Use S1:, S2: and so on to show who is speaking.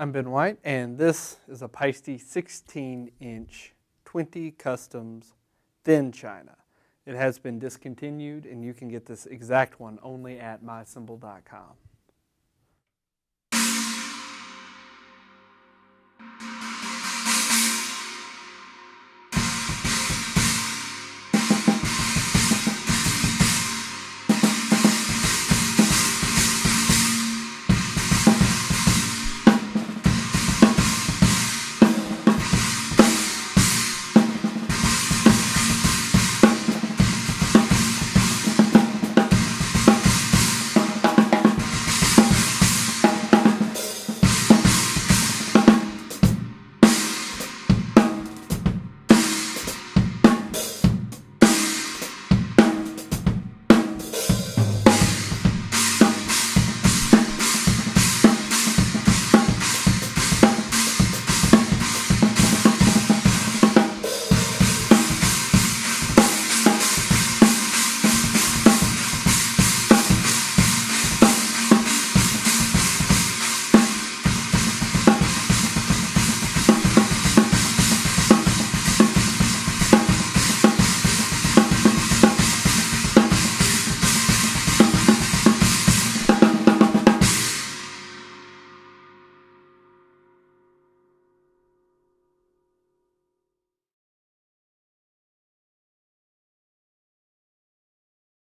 S1: I'm Ben White, and this is a Paiste 16 inch 20 Customs thin China. It has been discontinued, and you can get this exact one only at myCymbal.com.